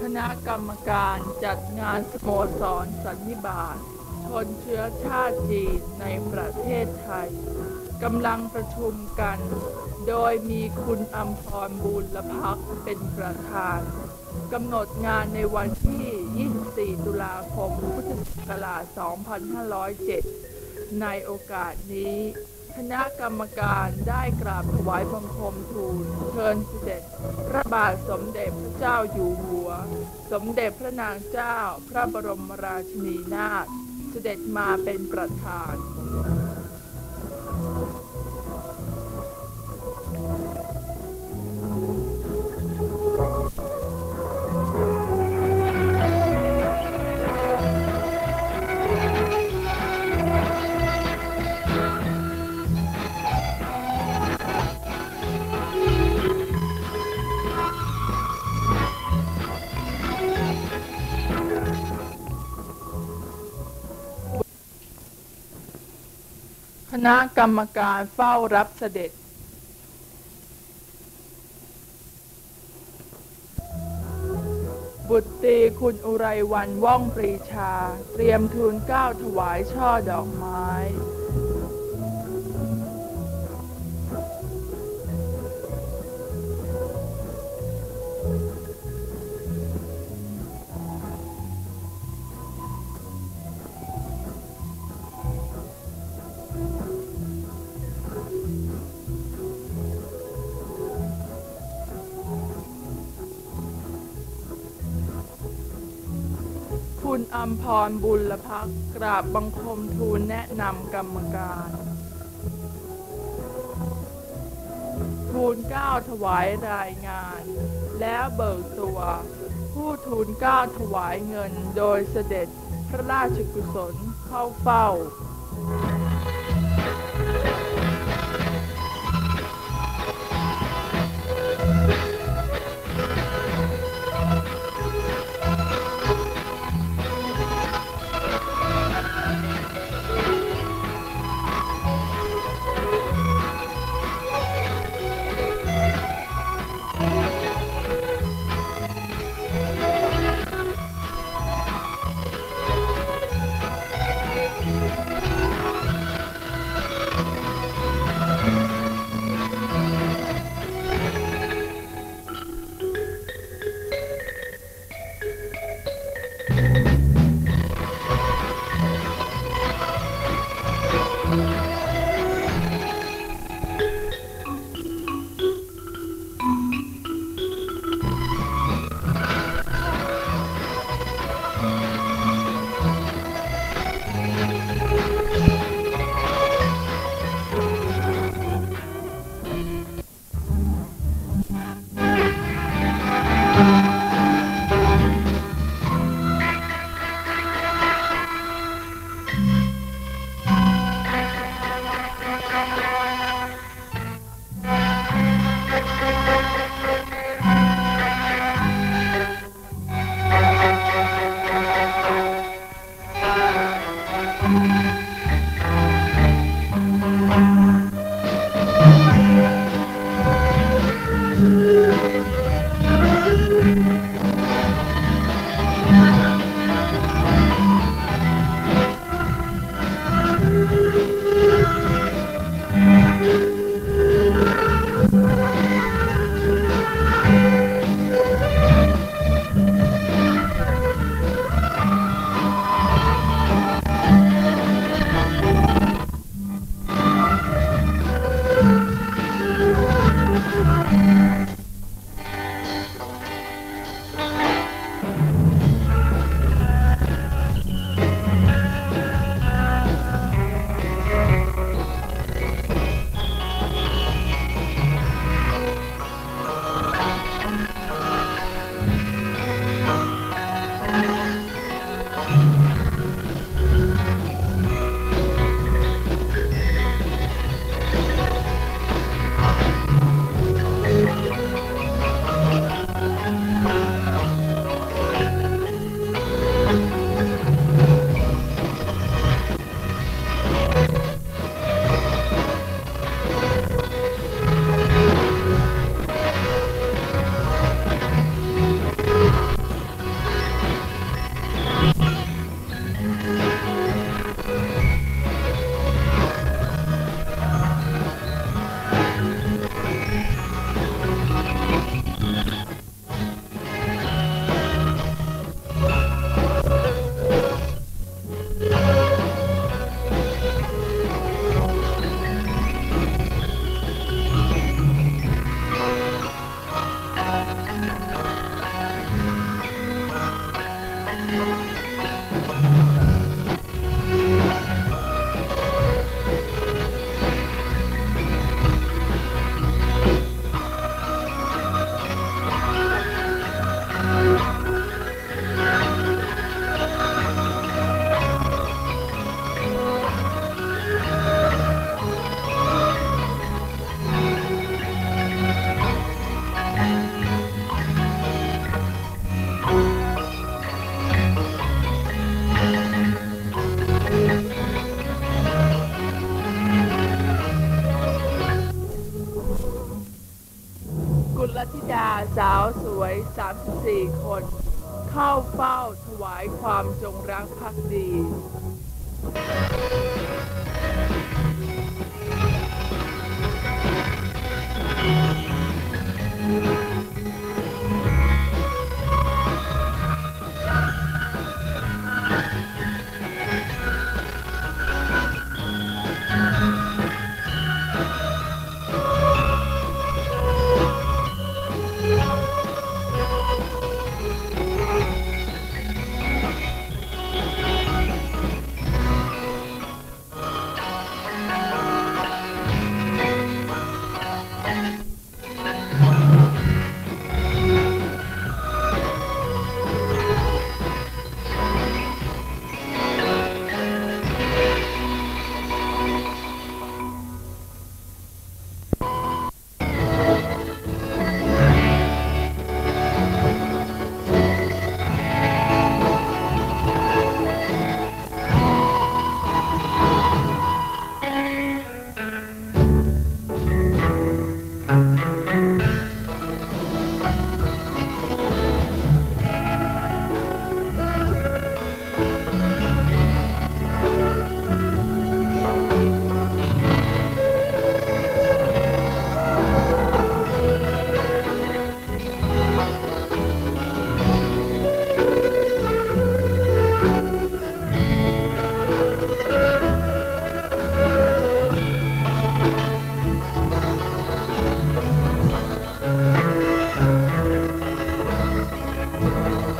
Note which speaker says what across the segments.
Speaker 1: คณะกรรมการจัดงานสโมสรสันนิบาตชนเชื้อชาติจีนในประเทศไทยกำลังประชุมกัน โดยมีคุณอัมพรบูรพักเป็นประธานกำหนดงานในวันที่ 24 ตุลาคม พุทธศักราช 2507 ในโอกาสนี้ คณะกรรมการได้กราบถวายบังคมทูลเชิญเสด็จ พระบาทสมเด็จพระเจ้าอยู่หัว สมเด็จพระนางเจ้า พระบรมราชินีนาถเสด็จมาเป็นประธาน ณะกรรมการเฝ้ารับเสด็จบุตรีคุณอุไรวันว่องปรีชา เตรียมทูลเก้าถวายช่อดอกไม้ คุณอัมพรบุญละพักกราบบังคมทูลแนะนำกรรมการทูลเก้าถวายรายงาน แล้วเบิกตัว ผู้ทูลเก้าถวายเงินโดยเสด็จพระราชกุศลเข้าเฝ้า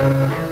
Speaker 1: ข